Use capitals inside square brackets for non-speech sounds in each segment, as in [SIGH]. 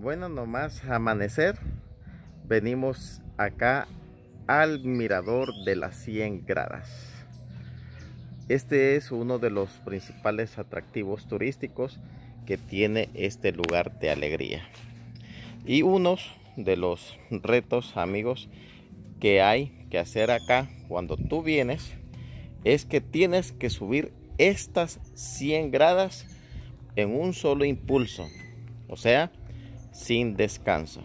Bueno, nomás amanecer, venimos acá al mirador de las 100 gradas. Este es uno de los principales atractivos turísticos que tiene este lugar de alegría. Y unos de los retos, amigos, que hay que hacer acá cuando tú vienes es que tienes que subir estas 100 gradas en un solo impulso, o sea, sin descanso.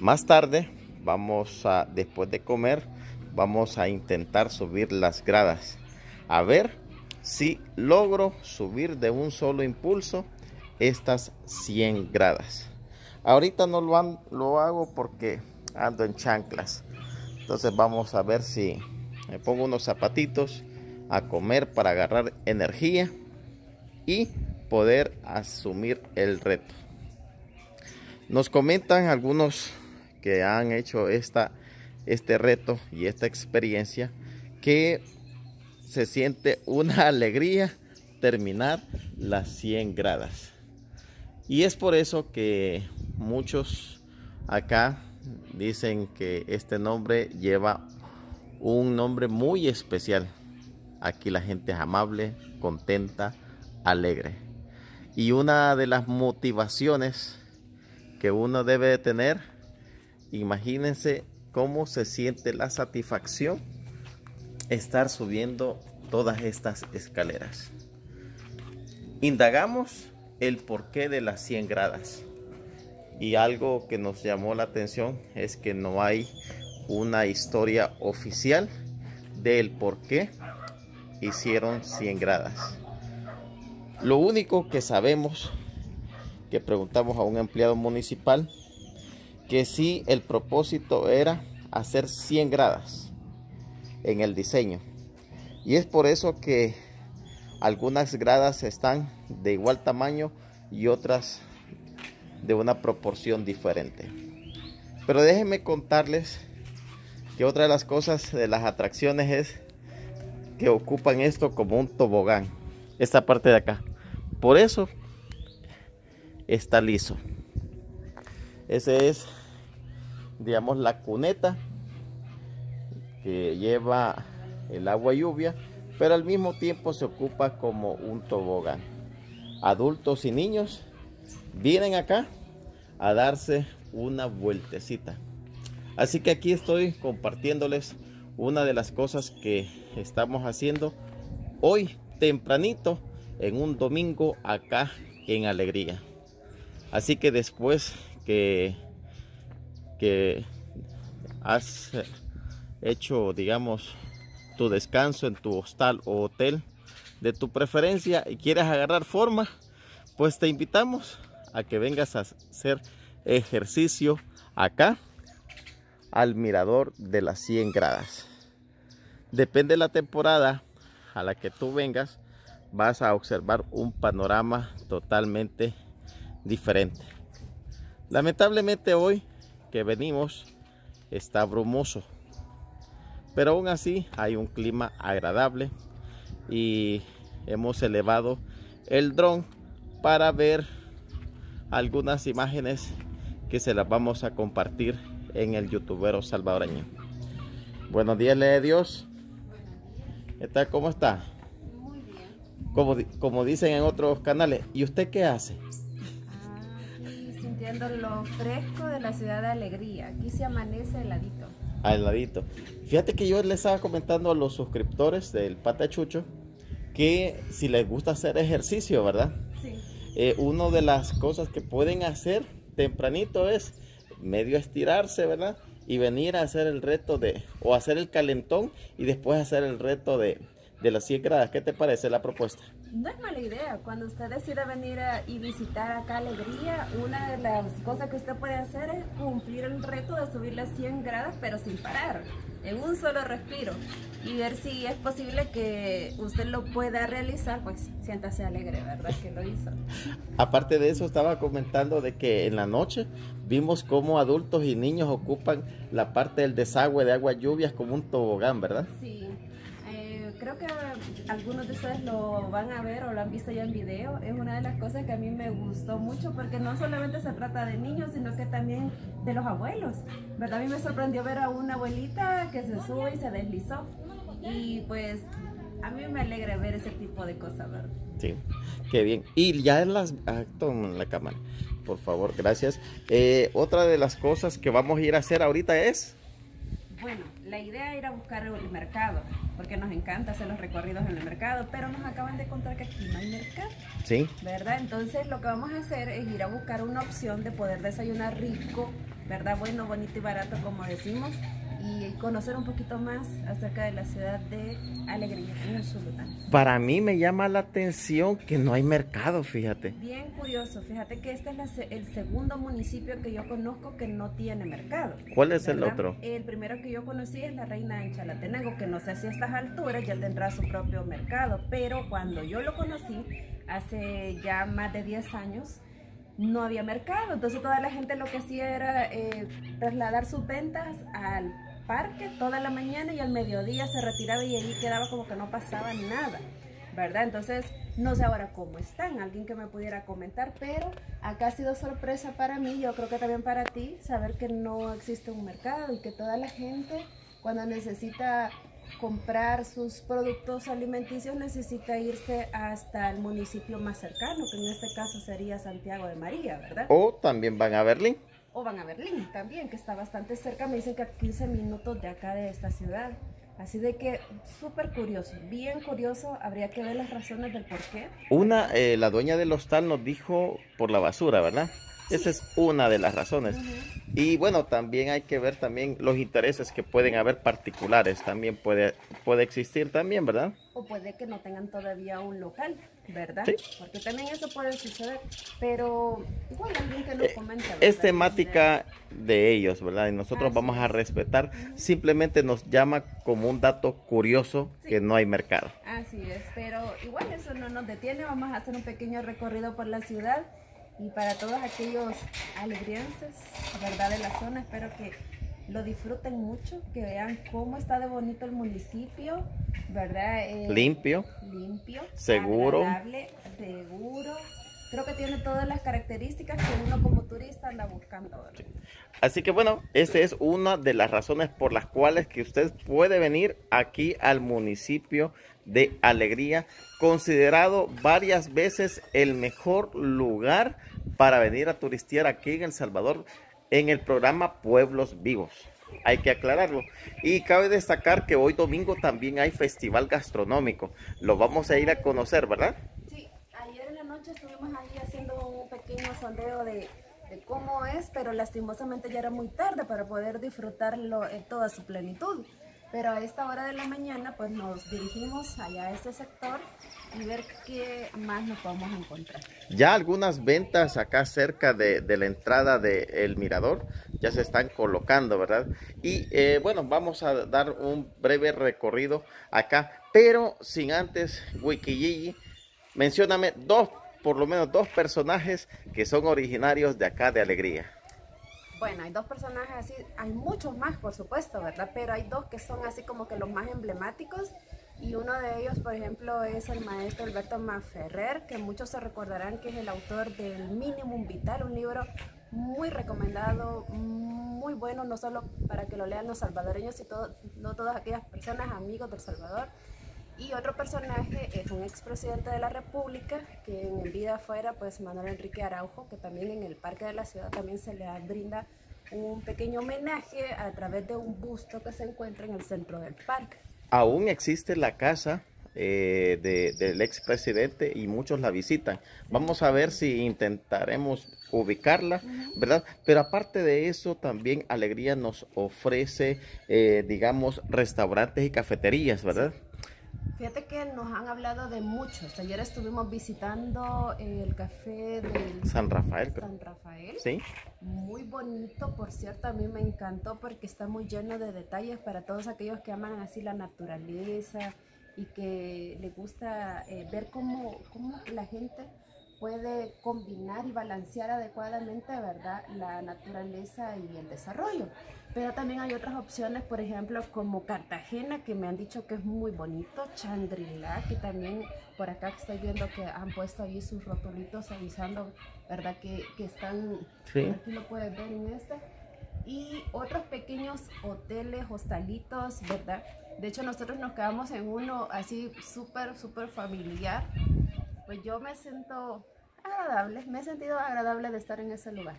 Más tarde, vamos a, después de comer, vamos a intentar subir las gradas. A ver si logro subir de un solo impulso estas 100 gradas. Ahorita no lo, lo hago porque ando en chanclas. Entonces vamos a ver si me pongo unos zapatitos a comer para agarrar energía y poder asumir el reto. Nos comentan algunos que han hecho esta, este reto y esta experiencia que se siente una [LAUGHS] alegría terminar las 100 gradas. Y es por eso que muchos acá dicen que este nombre lleva un nombre muy especial. Aquí la gente es amable, contenta, alegre. Y una de las motivaciones que uno debe de tener, imagínense cómo se siente la satisfacción estar subiendo todas estas escaleras. Indagamos el porqué de las 100 gradas. Y algo que nos llamó la atención es que no hay una historia oficial del por qué hicieron 100 gradas. Lo único que sabemos que preguntamos a un empleado municipal que si el propósito era hacer 100 gradas en el diseño. Y es por eso que algunas gradas están de igual tamaño y otras de una proporción diferente. Pero déjenme contarles que otra de las cosas de las atracciones es que ocupan esto como un tobogán. Esta parte de acá. Por eso está liso. Ese es, digamos, la cuneta que lleva el agua lluvia, pero al mismo tiempo se ocupa como un tobogán. Adultos y niños vienen acá a darse una vueltecita. Así que aquí estoy compartiéndoles una de las cosas que estamos haciendo hoy tempranito en un domingo acá en Alegría. Así que después que, que has hecho, digamos, tu descanso en tu hostal o hotel de tu preferencia y quieres agarrar forma, pues te invitamos a que vengas a hacer ejercicio acá al mirador de las 100 gradas. Depende de la temporada a la que tú vengas, vas a observar un panorama totalmente diferente. Lamentablemente hoy que venimos está brumoso, pero aún así hay un clima agradable y hemos elevado el dron para ver algunas imágenes que se las vamos a compartir en el youtubero salvadoreño. Buenos días, le de Dios. ¿Qué tal? ¿Cómo está? Muy bien. Como, como dicen en otros canales, ¿y usted qué hace? Lo fresco de la ciudad de Alegría. Aquí se amanece heladito. Ah, heladito. Fíjate que yo le estaba comentando a los suscriptores del Patachucho que si les gusta hacer ejercicio, ¿verdad? Sí. Eh, una de las cosas que pueden hacer tempranito es medio estirarse, ¿verdad? Y venir a hacer el reto de, o hacer el calentón y después hacer el reto de, de las 100 gradas. ¿Qué te parece la propuesta? No es mala idea. Cuando usted decida venir y visitar acá Alegría, una de las cosas que usted puede hacer es cumplir el reto de subir las 100 gradas, pero sin parar, en un solo respiro. Y ver si es posible que usted lo pueda realizar, pues siéntase alegre, ¿verdad? Que lo hizo. Aparte de eso, estaba comentando de que en la noche vimos cómo adultos y niños ocupan la parte del desagüe de agua lluvias como un tobogán, ¿verdad? Sí creo que algunos de ustedes lo van a ver o lo han visto ya en video. Es una de las cosas que a mí me gustó mucho porque no solamente se trata de niños, sino que también de los abuelos. ¿Verdad? A mí me sorprendió ver a una abuelita que se sube y se deslizó. Y pues a mí me alegra ver ese tipo de cosas, ¿verdad? Sí, qué bien. Y ya en las... Ah, la cámara, por favor, gracias. Eh, otra de las cosas que vamos a ir a hacer ahorita es... Bueno, la idea era ir a buscar el mercado, porque nos encanta hacer los recorridos en el mercado, pero nos acaban de contar que aquí no hay mercado. Sí. ¿Verdad? Entonces lo que vamos a hacer es ir a buscar una opción de poder desayunar rico, ¿verdad? Bueno, bonito y barato, como decimos, y conocer un poquito más acerca de la ciudad de Alegría, en Zulután. Para mí me llama la atención que no hay mercado, fíjate. Bien curioso, fíjate que este es el segundo municipio que yo conozco que no tiene mercado. ¿Cuál es el otro? El primero que yo conocí es la Reina en Chalatenango, que no sé si a estas alturas ya tendrá su propio mercado, pero cuando yo lo conocí, hace ya más de 10 años, no había mercado. Entonces toda la gente lo que hacía era eh, trasladar sus ventas al parque toda la mañana y al mediodía se retiraba y allí quedaba como que no pasaba nada, ¿verdad? Entonces, no sé ahora cómo están, alguien que me pudiera comentar, pero acá ha sido sorpresa para mí, yo creo que también para ti, saber que no existe un mercado y que toda la gente cuando necesita comprar sus productos alimenticios necesita irse hasta el municipio más cercano, que en este caso sería Santiago de María, ¿verdad? O también van a Berlín o van a Berlín también, que está bastante cerca, me dicen que a 15 minutos de acá de esta ciudad. Así de que súper curioso, bien curioso, habría que ver las razones del por qué. Una, eh, la dueña del hostal nos dijo por la basura, ¿verdad? Esa es una de las razones. Y bueno, también hay que ver también los intereses que pueden haber particulares, también puede, puede existir también, ¿verdad? O puede que no tengan todavía un local, ¿verdad? Porque también eso puede suceder, pero igual alguien que nos eh, comenta. Es temática de ellos, ¿verdad? Y nosotros vamos a respetar, simplemente nos llama como un dato curioso que no hay mercado. Así es, pero igual eso no nos detiene, vamos a hacer un pequeño recorrido por la ciudad y para todos aquellos alegrienses, ¿verdad? De la zona, espero que lo disfruten mucho, que vean cómo está de bonito el municipio, ¿verdad? Eh, limpio. Limpio. Seguro. Agradable, seguro. Creo que tiene todas las características que uno como turista anda buscando. Así que bueno, esa es una de las razones por las cuales que usted puede venir aquí al municipio de Alegría, considerado varias veces el mejor lugar para venir a turistear aquí en El Salvador en el programa Pueblos Vivos. Hay que aclararlo. Y cabe destacar que hoy domingo también hay festival gastronómico. Lo vamos a ir a conocer, ¿verdad? Sí, ayer en la noche estuvimos ahí haciendo un pequeño sondeo de, cómo es, pero lastimosamente ya era muy tarde para poder disfrutarlo en toda su plenitud. Pero a esta hora de la mañana pues nos dirigimos allá a este sector y ver qué más nos podemos encontrar. Ya algunas ventas acá cerca de, la entrada del Mirador ya se están colocando, ¿verdad? Y eh, bueno, vamos a dar un breve recorrido acá, pero sin antes, Wikiyigi, mencióname dos, por lo menos dos personajes que son originarios de acá de Alegría. Bueno, hay dos personajes así, hay muchos más por supuesto, ¿verdad? Pero hay dos que son así como que los más emblemáticos y uno de ellos, por ejemplo, es el maestro Alberto Maferrer, que muchos se recordarán que es el autor del Minimum Vital, un libro muy recomendado, muy bueno, no solo para que lo lean los salvadoreños, sino todas aquellas personas amigos del Salvador. Y otro personaje es un expresidente de la República, que en vida fuera pues Manuel Enrique Araujo, que también en el Parque de la Ciudad también se le brinda un pequeño homenaje a través de un busto que se encuentra en el centro del parque. Aún existe la casa eh, del expresidente y muchos la visitan. Vamos a ver si intentaremos ubicarla, ¿verdad? Pero aparte de eso, también Alegría nos ofrece, eh, digamos, restaurantes y cafeterías, ¿verdad? Fíjate que nos han hablado de muchos. Ayer estuvimos visitando el café de San Rafael. San Rafael. Sí. Muy bonito, por cierto, a mí me encantó porque está muy lleno de detalles para todos aquellos que aman así la naturaleza y que les gusta eh, ver cómo, cómo la gente puede combinar y balancear adecuadamente, ¿verdad? La naturaleza y el desarrollo. Pero también hay otras opciones, por ejemplo, como Cartagena, que me han dicho que es muy bonito, Chandrila, que también por acá estoy viendo que han puesto ahí sus rotulitos avisando, ¿verdad? Que, que están, Sí. aquí lo puedes ver en este. Y otros pequeños hoteles, hostalitos, ¿verdad? De hecho, nosotros nos quedamos en uno así súper, súper familiar. Pues yo me siento agradable, me he sentido agradable de estar en ese lugar.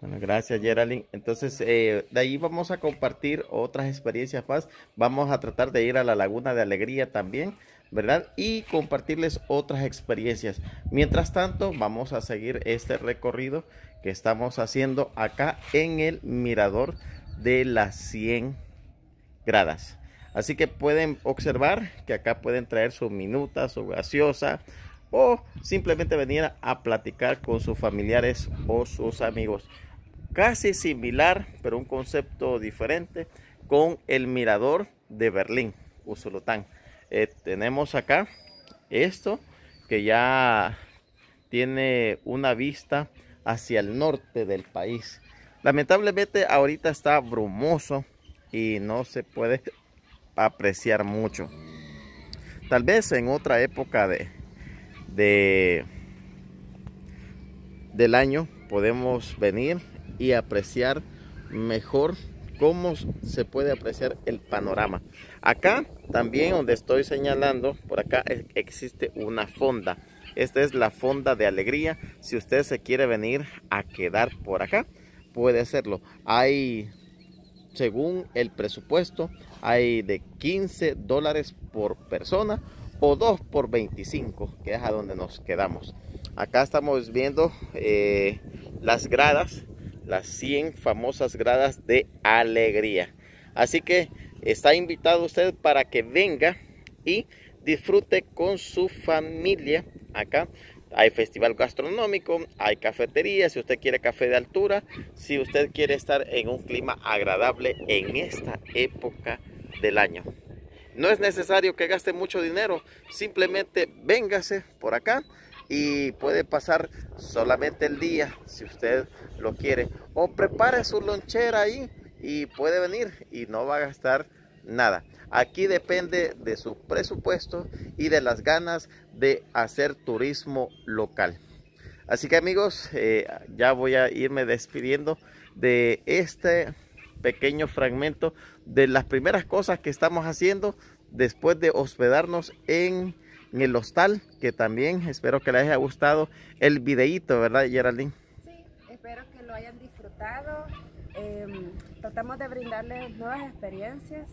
Bueno, gracias Geraldine. Entonces, eh, de ahí vamos a compartir otras experiencias más. Vamos a tratar de ir a la Laguna de Alegría también, ¿verdad? Y compartirles otras experiencias. Mientras tanto, vamos a seguir este recorrido que estamos haciendo acá en el mirador de las 100 gradas. Así que pueden observar que acá pueden traer su minuta, su gaseosa o simplemente venir a platicar con sus familiares o sus amigos. Casi similar, pero un concepto diferente con el mirador de Berlín, Usulután. Eh, tenemos acá esto que ya tiene una vista hacia el norte del país. Lamentablemente ahorita está brumoso y no se puede [LAUGHS] apreciar mucho. Tal vez en otra época de, de del año podemos venir y apreciar mejor cómo se puede apreciar el panorama. Acá también donde estoy señalando, por acá existe una fonda. Esta es la fonda de alegría. Si usted se quiere venir a quedar por acá, puede hacerlo. Hay, según el presupuesto, hay de 15 dólares por persona o 2 por 25, que es a donde nos quedamos. Acá estamos viendo eh, las gradas, las 100 famosas gradas de alegría. Así que está invitado usted para que venga y disfrute con su familia acá. Hay festival gastronómico, hay cafetería, si usted quiere café de altura, si usted quiere estar en un clima agradable en esta época del año. No es necesario que gaste mucho dinero, simplemente véngase por acá y puede pasar solamente el día si usted lo quiere. O prepare su lonchera ahí y puede venir y no va a gastar nada. Aquí depende de su presupuesto y de las ganas de hacer turismo local. Así que amigos, eh, ya voy a irme despidiendo de este pequeño fragmento de las primeras cosas que estamos haciendo después de hospedarnos en, el hostal, que también espero que les haya gustado el videíto, ¿verdad Geraldine? Sí, espero que lo hayan disfrutado. Eh, tratamos de brindarles nuevas experiencias.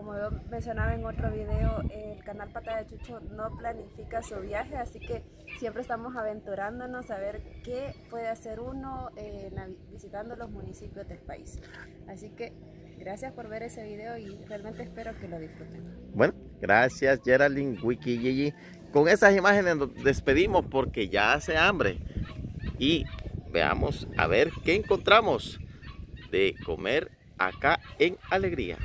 Como yo mencionaba en otro video, el canal Pata de Chucho no planifica su viaje, así que siempre estamos aventurándonos a ver qué puede hacer uno eh, visitando los municipios del país. Así que gracias por ver ese video y realmente espero que lo disfruten. Bueno, gracias Geraldine, Wiki. Con esas imágenes nos despedimos porque ya hace hambre. Y veamos a ver qué encontramos de comer acá en Alegría.